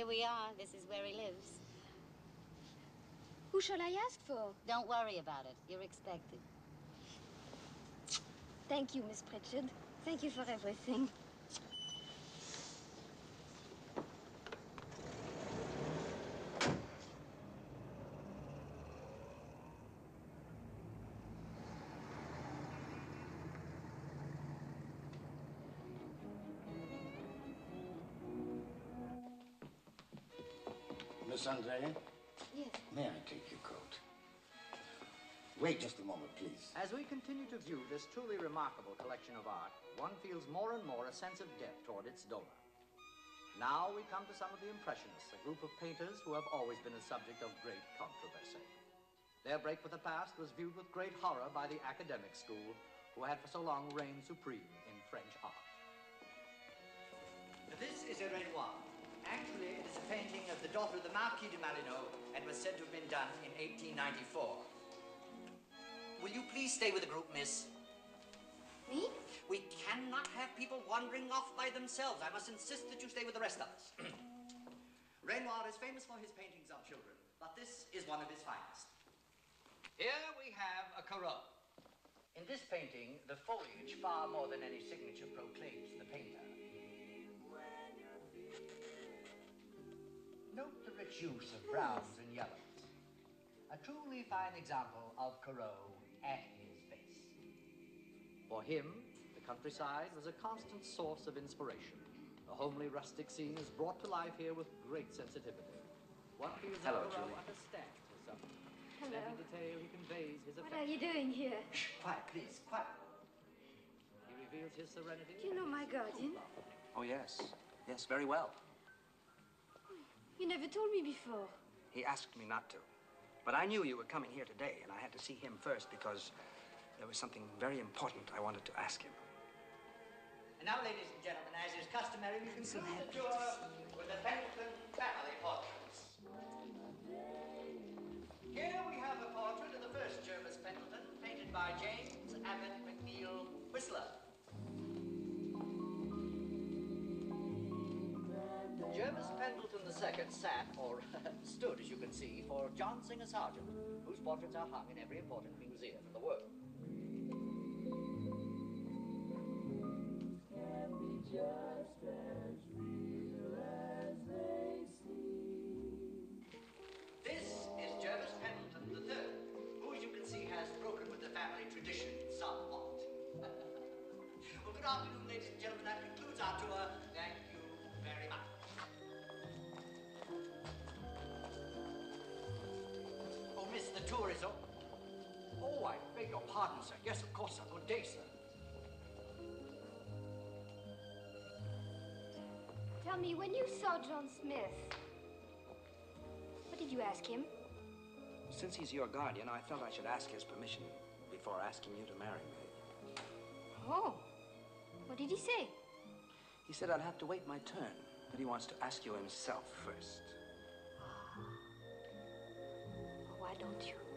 here we are. This is where he lives. Who shall I ask for? Don't worry about it. You're expected. Thank you, Miss Pritchard. Thank you for everything. Miss André, Yes. may I take your coat? Wait just a moment, please. As we continue to view this truly remarkable collection of art, one feels more and more a sense of debt toward its donor. Now we come to some of the Impressionists, a group of painters who have always been a subject of great controversy. Their break with the past was viewed with great horror by the academic school, who had for so long reigned supreme in French art. This is a Renoir. Actually, it is a painting of the daughter of the Marquis de Malino and was said to have been done in 1894. Will you please stay with the group, miss? Me? We cannot have people wandering off by themselves. I must insist that you stay with the rest of us. Renoir is famous for his paintings of children, but this is one of his finest. Here we have a Corot. In this painting, the foliage, far more than any signature, proclaims rich use of browns and yellows. A truly fine example of Corot at his base. For him, the countryside was a constant source of inspiration. The homely rustic scene is brought to life here with great sensitivity. One feels that Hello, Corot Julie. understands his subject. Hello. In every detail he conveys his What affection. are you doing here? Shh, quiet, please, quiet. He reveals his serenity. Do you know my guardian? Oh, yes. Yes, very well. You never told me before. He asked me not to. But I knew you were coming here today, and I had to see him first because there was something very important I wanted to ask him. And now, ladies and gentlemen, as is customary, we can conclude the tour with the Pendleton family portraits. Here we have a portrait of the first Jervis Pendleton, painted by James Abbott McNeill Whistler. Pendleton II sat, or stood, as you can see, for John Singer Sargent, whose portraits are hung in every important museum in the world. This is Jervis Pendleton III, who, as you can see, has broken with the family tradition somewhat. well, good afternoon, ladies and gentlemen. That concludes our tour. Beg your pardon, sir. Yes, of course, sir. Good day, sir. Tell me, when you saw John Smith, what did you ask him? Since he's your guardian, I felt I should ask his permission before asking you to marry me. Oh, what did he say? He said I'd have to wait my turn, but he wants to ask you himself first. Ah. Why don't you?